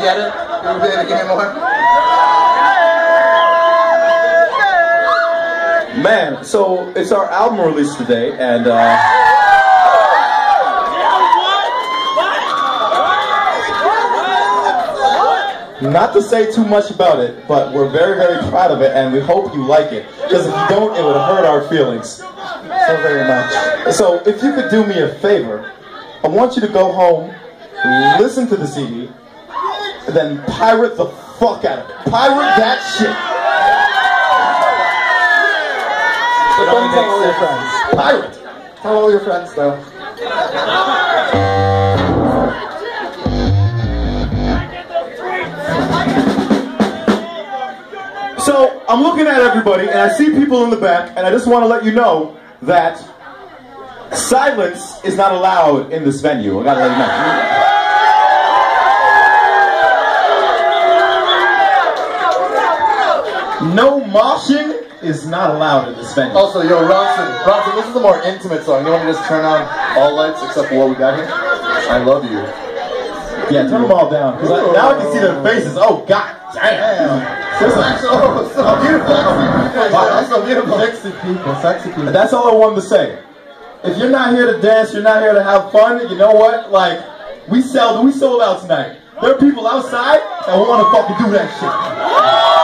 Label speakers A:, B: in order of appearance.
A: Get it?
B: Man, so it's our album release today, and uh, not to say too much about it, but we're very, very proud of it, and we hope you like it. Because if you don't, it would hurt our feelings so very much. So if you could do me a favor, I want you to go home, listen to the CD, and then pirate the fuck out of it. Pirate that shit.
A: But don't tell all your friends.
B: Pirate.
A: Tell all your friends though.
B: So I'm looking at everybody, and I see people in the back, and I just want to let you know that silence is not allowed in this venue. I gotta let you know. Not allowed in this venue.
A: Also, yo, Ronson, Ronson, this is a more intimate song. You want me to just turn on all lights except for what we got here? I love you.
B: Yeah, turn them all down. 'cause I- now I can see their faces. Oh, god damn.
A: So. Oh, so beautiful. Wow, so beautiful. Sexy people, sexy people.
B: That's all I wanted to say. If you're not here to dance, you're not here to have fun, you know what? Like, we sell, we sold out tonight. There are people outside that want to fucking do that shit.